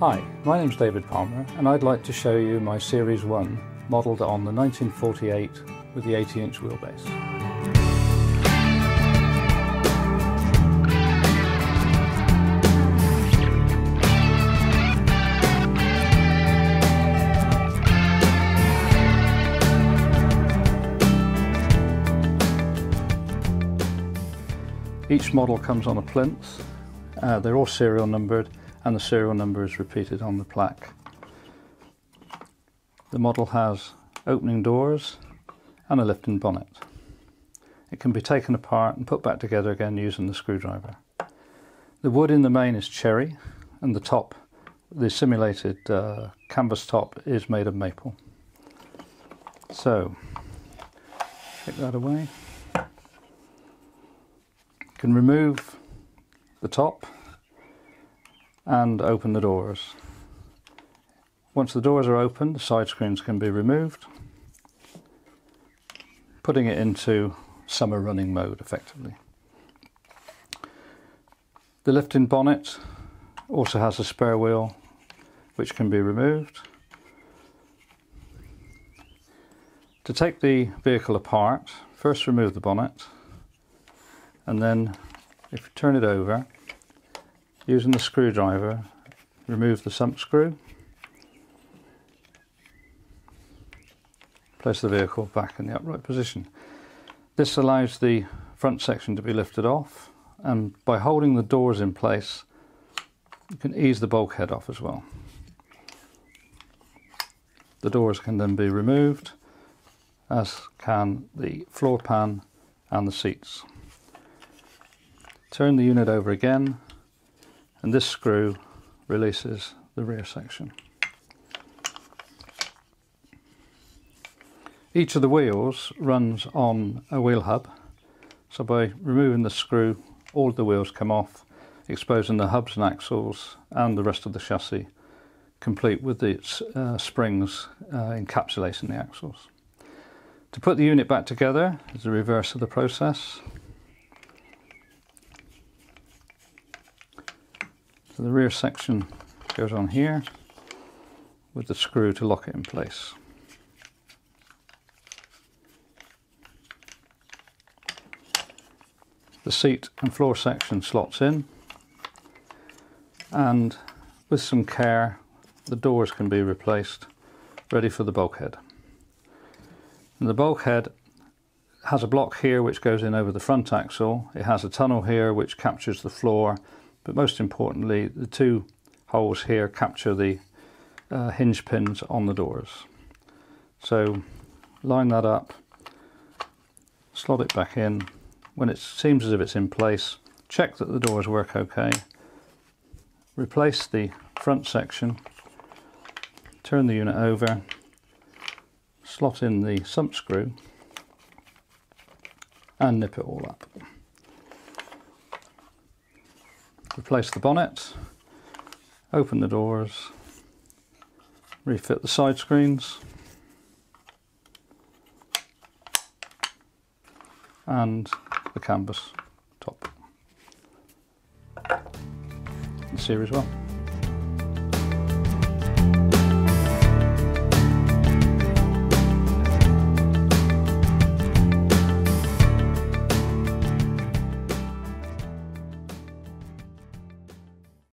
Hi, my name's David Palmer and I'd like to show you my Series 1 modelled on the 1948 with the 80 inch wheelbase. Each model comes on a plinth, uh, they're all serial numbered and the serial number is repeated on the plaque. The model has opening doors and a lifting bonnet. It can be taken apart and put back together again using the screwdriver. The wood in the main is cherry and the top, the simulated uh, canvas top is made of maple. So, take that away. You can remove the top and open the doors. Once the doors are open, the side screens can be removed, putting it into summer running mode effectively. The lifting bonnet also has a spare wheel which can be removed. To take the vehicle apart, first remove the bonnet and then if you turn it over Using the screwdriver, remove the sump screw. Place the vehicle back in the upright position. This allows the front section to be lifted off and by holding the doors in place you can ease the bulkhead off as well. The doors can then be removed as can the floor pan and the seats. Turn the unit over again and this screw releases the rear section. Each of the wheels runs on a wheel hub so by removing the screw all the wheels come off exposing the hubs and axles and the rest of the chassis complete with its uh, springs uh, encapsulating the axles. To put the unit back together is the reverse of the process. So the rear section goes on here with the screw to lock it in place. The seat and floor section slots in and with some care the doors can be replaced ready for the bulkhead. And the bulkhead has a block here which goes in over the front axle. It has a tunnel here which captures the floor but most importantly the two holes here capture the uh, hinge pins on the doors. So line that up, slot it back in. When it seems as if it's in place, check that the doors work okay. Replace the front section, turn the unit over, slot in the sump screw and nip it all up. Replace the bonnet, open the doors, refit the side screens, and the canvas top. Series 1.